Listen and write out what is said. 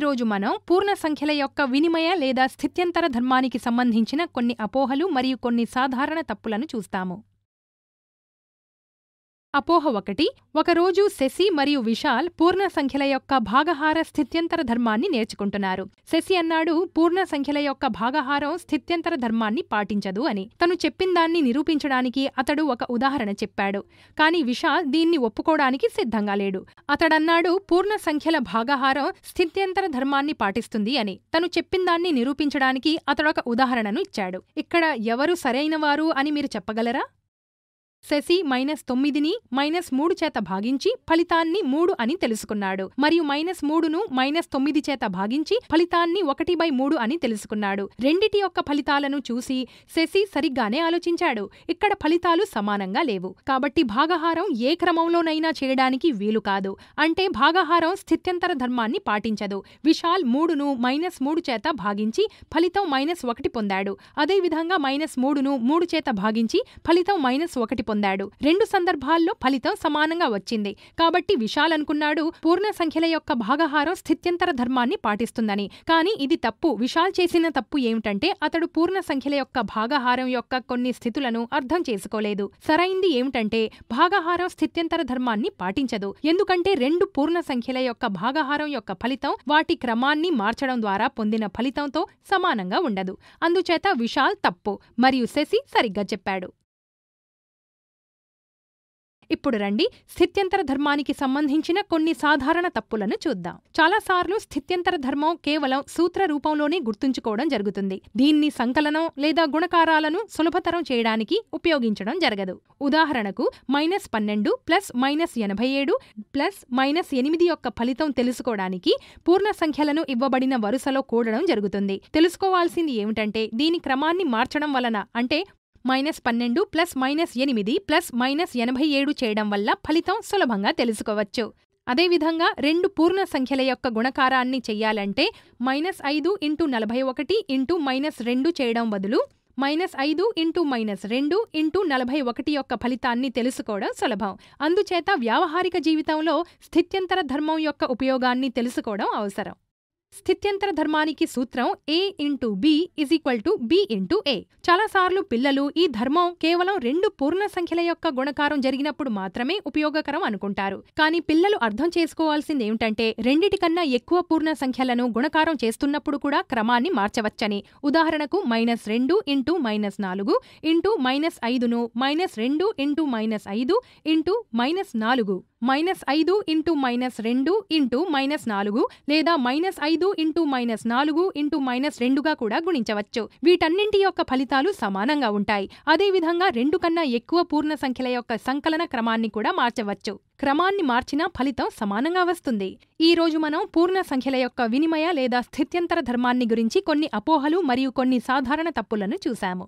రోజు మనం పూర్ణ సంఖ్యల యొక్క వినిమయ లేదా స్థిత్యంతర ధర్మానికి సంబంధించిన కొన్ని అపోహలు మరియు కొన్ని సాధారణ తప్పులను చూస్తాము. అపోహ ఒకటి ఒకరోజు శశి మరియు విశాల్ పూర్ణ సంఖ్యల యొక్క భాగహార స్థిత్యంతర ధర్మాన్ని నేర్చుకుంటున్నారు. శశి అన్నాడు పూర్ణ సంఖ్యల యొక్క భాగహారం స్థిత్యంతర ధర్మాన్ని పాటించదు అని. తను చెప్పిందాన్ని నిరూపించడానికి అతడు ఒక ఉదాహరణ చెప్పాడు. కానీ విశాల్ దీన్ని ఒప్పుకోవడానికి సిద్ధంగా లేడు. అతడన్నాడు పూర్ణ సంఖ్యల భాగహారం స్థిత్యంతర ధర్మాన్ని పాటిస్తుంది అని. తను చెప్పిందాన్ని నిరూపించడానికి అతడొక ఉదాహరణను ఇచ్చాడు. ఇక్కడ ఎవరు సరైనవారు అని మీరు చెప్పగలరా? శశి మైనస్ తొమ్మిదిని మైనస్ మూడు చేత భాగించి ఫలితాన్ని మూడు అని తెలుసుకున్నాడు. మరియు మైనస్ మూడును మైనస్ తొమ్మిది చేత భాగించి ఫలితాన్ని ఒకటి బై మూడు అని తెలుసుకున్నాడు. రెండిటి యొక్క ఫలితాలను చూసి శశి సరిగ్గానే ఆలోచించాడు. ఇక్కడ ఫలితాలు సమానంగా లేవు. కాబట్టి భాగహారం ఏ క్రమంలోనైనా చేయడానికి వీలు కాదు. అంటే భాగహారం స్థిత్యంతర ధర్మాన్ని పాటించదు. విశాల్ మూడును మైనస్ మూడు చేత భాగించి ఫలితం మైనస్ ఒకటి పొందాడు. అదేవిధంగా మైనస్ మూడును మూడు చేత భాగించి ఫలితం మైనస్ ఒకటి పొందాడు. రెండు సందర్భాల్లో ఫలితం సమానంగా వచ్చింది. కాబట్టి విశాల్ అనుకున్నాడు పూర్ణ సంఖ్యల యొక్క భాగహారం స్థిత్యంతర ధర్మాన్ని పాటిస్తుందని. కానీ ఇది తప్పు. విశాల్ చేసిన తప్పు ఏమిటంటే అతడు పూర్ణ సంఖ్యల యొక్క భాగహారం యొక్క కొన్ని స్థితులను అర్థం చేసుకోలేదు. సరైంది ఏమిటంటే భాగహారం స్థిత్యంతర ధర్మాన్ని పాటించదు. ఎందుకంటే రెండు పూర్ణ సంఖ్యల యొక్క భాగహారం యొక్క ఫలితం వాటి క్రమాన్ని మార్చడం ద్వారా పొందిన ఫలితంతో సమానంగా ఉండదు. అందుచేత విశాల్ తప్పు. మరియు శశి సరిగ్గా చెప్పాడు. ఇప్పుడు రండి స్థిత్యంతర ధర్మానికి సంబంధించిన కొన్ని సాధారణ తప్పులను చూద్దాం. చాలాసార్లు స్థిత్యంతర ధర్మం కేవలం సూత్ర రూపంలోనే గుర్తుంచుకోవడం జరుగుతుంది. దీన్ని సంకలనం లేదా గుణకారాలను సులభతరం చేయడానికి ఉపయోగించడం జరగదు. ఉదాహరణకు మైనస్ పన్నెండు ప్లస్ మైనస్ ఎనభై ఏడు ప్లస్ మైనస్ ఎనిమిది యొక్క ఫలితం తెలుసుకోవడానికి పూర్ణ సంఖ్యలను ఇవ్వబడిన వరుసలో కూడడం జరుగుతుంది. తెలుసుకోవాల్సింది ఏమిటంటే దీని క్రమాన్ని మార్చడం వలన అంటే మైనస్ పన్నెండు ప్లస్ మైనస్ ఎనిమిది ప్లస్ మైనస్ ఎనభై ఏడు చేయడం వల్ల ఫలితం సులభంగా తెలుసుకోవచ్చు. అదేవిధంగా రెండు పూర్ణ సంఖ్యల యొక్క గుణకారాన్ని చెయ్యాలంటే మైనస్ ఐదు ఇంటూ నలభై ఒకటి ఇంటూ మైనస్ రెండు చేయడం బదులు మైనస్ ఐదు ఇంటూ మైనస్ రెండు ఇంటూ నలభై ఒకటి యొక్క ఫలితాన్ని తెలుసుకోవడం సులభం. అందుచేత వ్యావహారిక జీవితంలో స్థిత్యంతర ధర్మం యొక్క ఉపయోగాన్ని తెలుసుకోవడం అవసరం. స్థిత్యంతర ధర్మానికి సూత్రం A into B is equal to B into A చాలాసార్లు పిల్లలు ఈ ధర్మం కేవలం రెండు పూర్ణ సంఖ్యల యొక్క గుణకారం జరిగినప్పుడు మాత్రమే ఉపయోగకరం అనుకుంటారు. కానీ పిల్లలు అర్థం చేసుకోవాల్సింది ఏమిటంటే రెండిటికన్నా ఎక్కువ పూర్ణ సంఖ్యలను గుణకారం చేస్తున్నప్పుడు కూడా క్రమాన్ని మార్చవచ్చని. ఉదాహరణకు మైనస్ రెండు ఇంటూ మైనస్ నాలుగు ఇంటూ మైనస్ ఐదును మైనస్ రెండు ఇంటూ మైనస్ ఐదు ఇంటూ మైనస్ నాలుగు. మైనస్ ఐదు ఇంటూ మైనస్ రెండు ఇంటూ మైనస్ నాలుగు లేదా మైనస్ ఐదు ఇంటూ మైనస్ నాలుగు ఇంటూ మైనస్ రెండుగా కూడా గుణించవచ్చు. వీటన్నింటి యొక్క ఫలితాలు సమానంగా ఉంటాయి. అదేవిధంగా రెండు కన్నా ఎక్కువ పూర్ణ సంఖ్యల యొక్క సంకలన క్రమాన్ని కూడా మార్చవచ్చు. క్రమాన్ని మార్చినా ఫలితం సమానంగా వస్తుంది. ఈ రోజు మనం పూర్ణ సంఖ్యల యొక్క వినిమయ లేదా స్థిత్యంతర ధర్మాన్ని గురించి కొన్ని అపోహలు మరియు కొన్ని సాధారణ తప్పులను చూశాము.